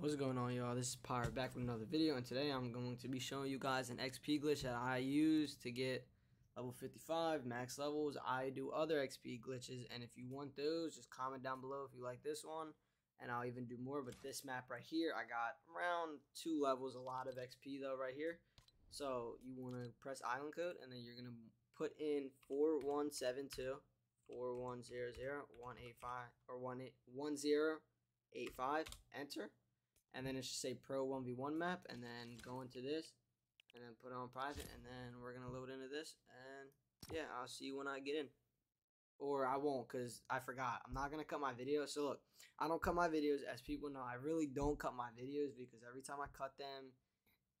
What's going on y'all? This is Phyro back with another video and today I'm going to be showing you guys an XP glitch that I use to get level 55 max levels. I do other XP glitches and if you want those just comment down below if you like this one and I'll even do more but this map right here I got around two levels a lot of XP though right here. So you want to press island code and then you're going to put in 4172 4100 185 or 1085 enter and then it should say pro 1v1 map and then go into this and then put on private and then we're gonna load into this and yeah i'll see you when i get in. Or i won't because i forgot. I'm not gonna cut my videos so look i don't cut my videos as people know. I really don't cut my videos because every time i cut them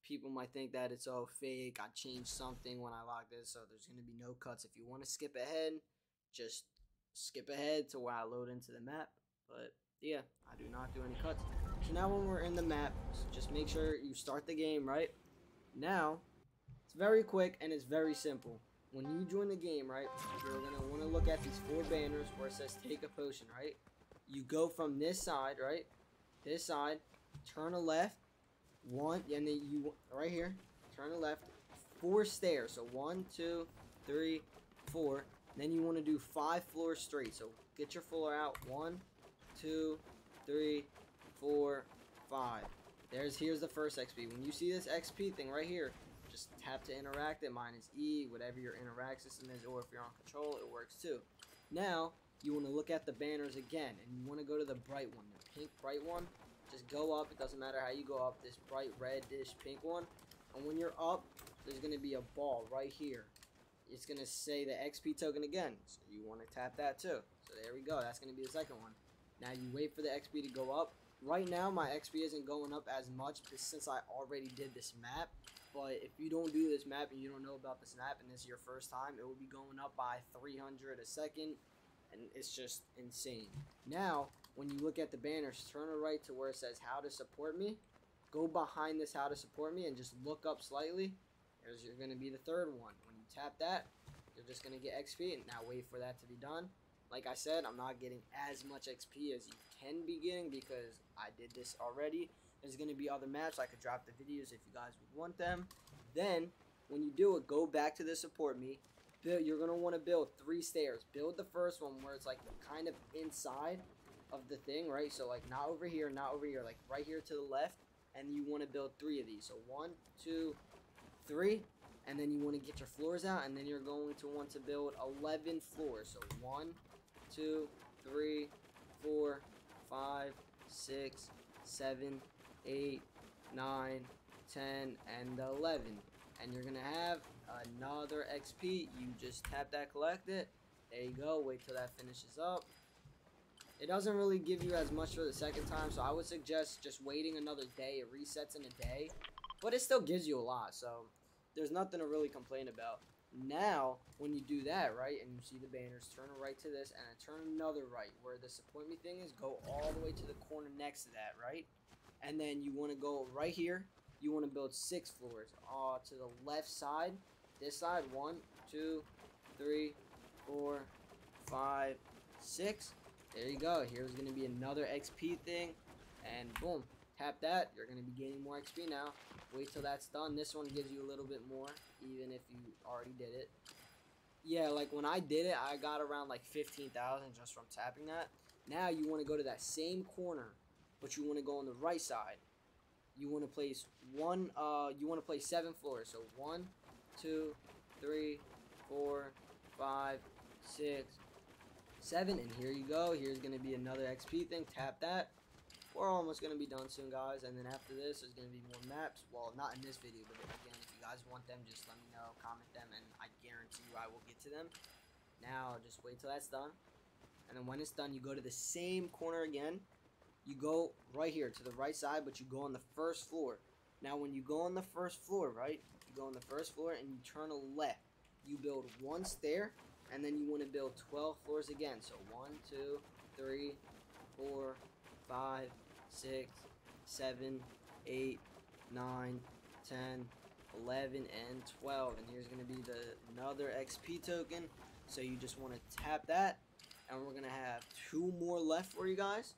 people might think that it's all fake. I changed something when i log this so there's gonna be no cuts. If you want to skip ahead just skip ahead to where i load into the map. But yeah, I do not do any cuts. So now when we're in the map, just make sure you start the game, right? Now, it's very quick and it's very simple. When you join the game, right, you're going to want to look at these four banners where it says take a potion, right? You go from this side, right? This side, turn a left, one, and then you, right here, turn a left, four stairs. So one, two, three, four. Then you want to do five floors straight. So get your floor out. One, two, three, four, five. There's here's the first XP. When you see this XP thing right here, just tap to interact it. Mine is E, whatever your interact system is, or if you're on control, it works too. Now you want to look at the banners again, and you want to go to the bright one, the pink bright one. Just go up. It doesn't matter how you go up. This bright reddish pink one, and when you're up, there's gonna be a ball right here. It's gonna say the XP token again, so you want to tap that too. So there we go. That's gonna be the second one. Now you wait for the XP to go up. Right now my XP isn't going up as much since I already did this map. But if you don't do this map and you don't know about this map and this is your first time, it will be going up by 300 a second. And it's just insane. Now, when you look at the banners, turn right to where it says how to support me. Go behind this how to support me and just look up slightly. There's going to be the third one. When you tap that, you're just going to get XP. And now wait for that to be done. Like I said, I'm not getting as much XP as you can be getting because I did this already. There's going to be other maps. I could drop the videos if you guys would want them. Then, when you do it, go back to the support me. Build, you're going to want to build three stairs. Build the first one where it's like kind of inside of the thing, right? So like not over here, not over here, like right here to the left. And you want to build three of these. So one, two, three and then you want to get your floors out and then you're going to want to build 11 floors so one two three four five six seven eight nine ten and 11 and you're gonna have another xp you just tap that collect it. There you go. Wait till that finishes up. It doesn't really give you as much for the second time so i would suggest just waiting another day. It resets in a day but it still gives you a lot so there's nothing to really complain about. Now, when you do that, right, and you see the banners, turn right to this, and I turn another right, where this support me thing is, go all the way to the corner next to that, right? And then you want to go right here, you want to build six floors. Uh, to the left side, this side, one, two, three, four, five, six. There you go. Here's going to be another XP thing, and boom, Tap that, you're going to be gaining more XP now. Wait till that's done. This one gives you a little bit more, even if you already did it. Yeah, like when I did it, I got around like 15,000 just from tapping that. Now you want to go to that same corner, but you want to go on the right side. You want to place one, uh, you want to place seven floors. So one, two, three, four, five, six, seven, and here you go. Here's going to be another XP thing. Tap that we're almost going to be done soon, guys. And then after this, there's going to be more maps. Well, not in this video, but again, if you guys want them, just let me know, comment them, and I guarantee you I will get to them. Now, just wait till that's done. And then when it's done, you go to the same corner again. You go right here to the right side, but you go on the first floor. Now, when you go on the first floor, right, you go on the first floor and you turn a left. You build one stair, and then you want to build 12 floors again. So one, two, three, four, five, six, seven, eight, nine, 10, 11, and 12. And here's going to be the another XP token. So you just want to tap that. And we're going to have two more left for you guys.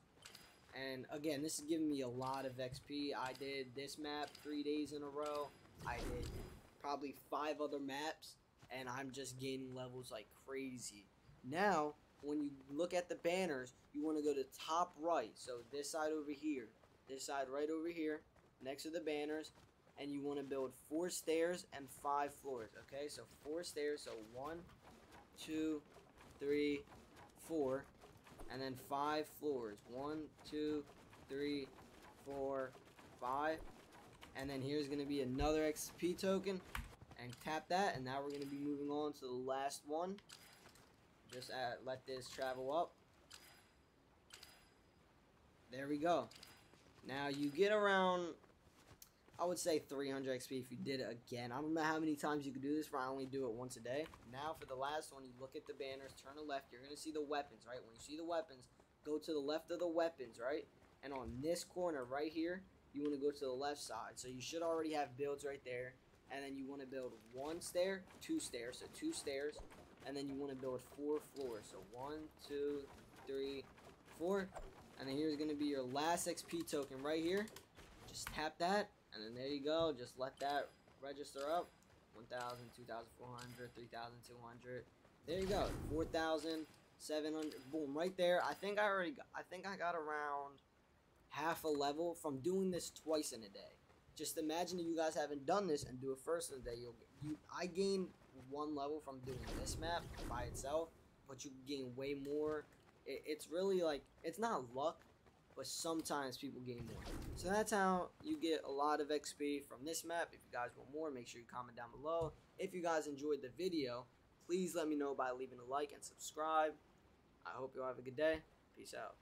And again, this is giving me a lot of XP. I did this map three days in a row. I did probably five other maps, and I'm just gaining levels like crazy. Now, when you look at the banners, you want to go to top right. So this side over here, this side right over here, next to the banners, and you want to build four stairs and five floors. Okay, so four stairs. So one, two, three, four, and then five floors. One, two, three, four, five. And then here's going to be another XP token. And tap that, and now we're going to be moving on to the last one. Just uh, let this travel up. There we go. Now you get around, I would say 300 XP if you did it again. I don't know how many times you could do this, but I only do it once a day. Now for the last one, you look at the banners, turn to left, you're going to see the weapons, right? When you see the weapons, go to the left of the weapons, right? And on this corner right here, you want to go to the left side. So you should already have builds right there. And then you want to build one stair, two stairs. So two stairs. And then you want to build four floors. So one, two, three, four. And then here's going to be your last XP token right here. Just tap that. And then there you go. Just let that register up. 1,000, 2,400, 3,200. There you go. 4,700. Boom, right there. I think I already got, I think I got around half a level from doing this twice in a day. Just imagine if you guys haven't done this and do it first in a day. You'll you I gained one level from doing this map by itself, but you gain way more. It, it's really like it's not luck, but sometimes people gain more. So that's how you get a lot of XP from this map. If you guys want more, make sure you comment down below. If you guys enjoyed the video, please let me know by leaving a like and subscribe. I hope you all have a good day. Peace out.